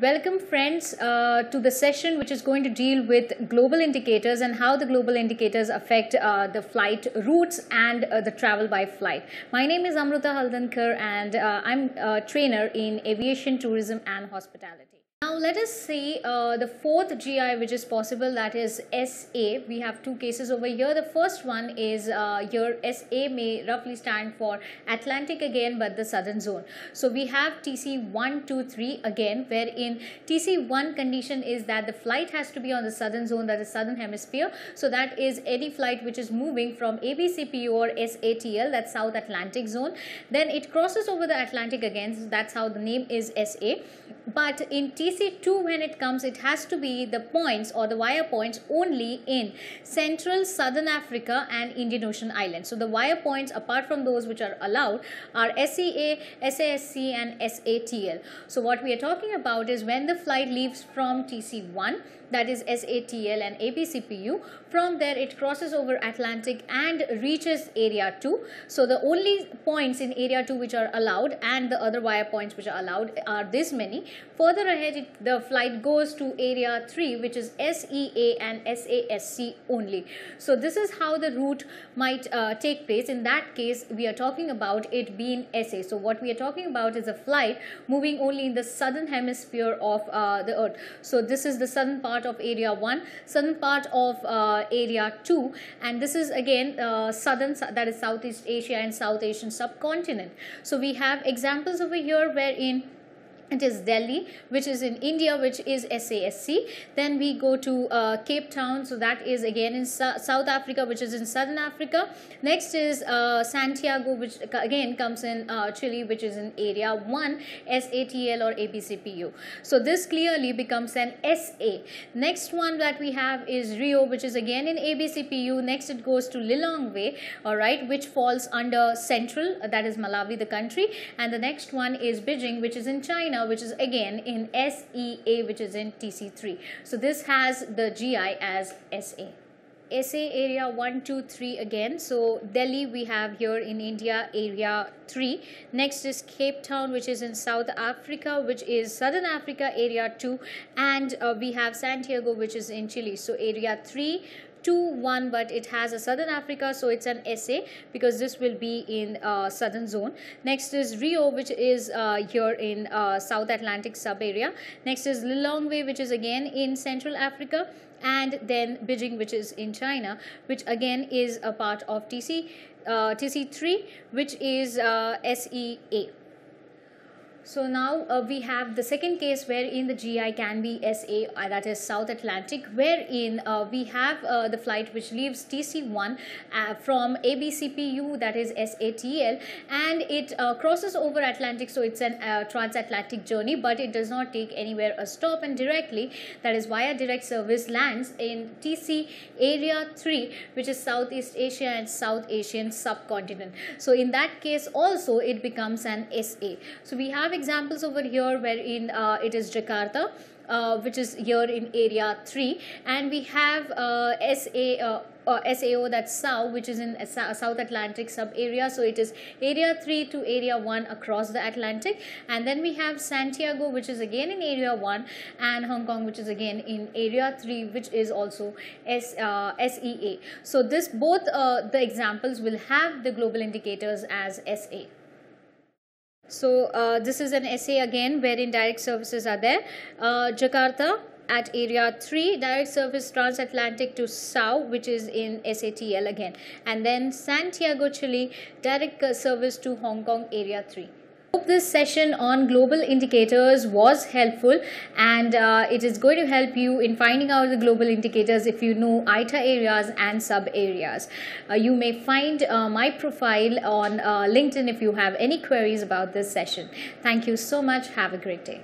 Welcome, friends, uh, to the session which is going to deal with global indicators and how the global indicators affect uh, the flight routes and uh, the travel by flight. My name is Amruta Haldankar, and uh, I'm a trainer in aviation, tourism, and hospitality. Now let us see uh, the fourth GI which is possible that is SA. We have two cases over here. The first one is uh, here SA may roughly stand for Atlantic again but the southern zone. So we have TC 1, 2, 3 again wherein TC 1 condition is that the flight has to be on the southern zone that is southern hemisphere. So that is any flight which is moving from ABCPU or SATL that's South Atlantic zone. Then it crosses over the Atlantic again so that's how the name is SA. But in TC TC2 when it comes it has to be the points or the via points only in central southern Africa and Indian Ocean islands. So the via points apart from those which are allowed are SEA, SASC and SATL. So what we are talking about is when the flight leaves from TC1 that is SATL and ABCPU. From there it crosses over Atlantic and reaches area 2. So the only points in area 2 which are allowed and the other via points which are allowed are this many. Further ahead it, the flight goes to area 3 which is SEA and SASC only. So this is how the route might uh, take place. In that case we are talking about it being SA. So what we are talking about is a flight moving only in the southern hemisphere of uh, the earth. So this is the southern part part of area 1, southern part of uh, area 2 and this is again uh, southern that is Southeast Asia and South Asian subcontinent. So we have examples over here wherein it is Delhi which is in India which is SASC then we go to uh, Cape Town. So that is again in South Africa which is in Southern Africa. Next is uh, Santiago which again comes in uh, Chile which is in area 1 SATL or ABCPU so this clearly becomes an SA next one that we have is Rio which is again in ABCPU next it goes to Lilongwe alright which falls under Central that is Malawi the country. And the next one is Beijing which is in China Which is again in SEA which is in TC3. So this has the GI as SA. SA area 1, 2, 3 again. So Delhi we have here in India area 3. Next is Cape Town which is in South Africa which is Southern Africa area 2 and uh, we have Santiago which is in Chile. So area 3 2 1 but it has a southern africa so it's an SA because this will be in uh, southern zone. Next is rio which is uh, here in uh, south atlantic sub area next is lilongwe which is again in central africa and then beijing which is in china which again is a part of tc uh, tc3 which is uh, sea so now uh, we have the second case wherein the GI can be SA uh, that is South Atlantic wherein uh, we have uh, the flight which leaves TC1 uh, from ABCPU that is SATL and it uh, crosses over Atlantic so it's an transatlantic journey but it does not take anywhere a stop and directly that is via direct service lands in TC area 3 which is Southeast Asia and South Asian subcontinent. So in that case also it becomes an SA. So we have examples over here wherein uh, it is Jakarta. Uh, which is here in area 3 and we have uh, SA uh, uh, SAO that's SAO which is in South Atlantic sub area so it is area 3 to area 1 across the Atlantic. And then we have Santiago which is again in area 1 and Hong Kong which is again in area 3 which is also S, uh, SEA so this both the examples will have the global indicators as SA so uh, this is an SA again wherein direct services are there. Uh, Jakarta at area 3 direct service transatlantic to SAO which is in SATL again and then Santiago Chile direct service to Hong Kong area 3 hope this session on global indicators was helpful and uh, it is going to help you in finding out the global indicators if you know IATA areas and sub areas. Uh, you may find uh, my profile on uh, LinkedIn if you have any queries about this session. Thank you so much. Have a great day.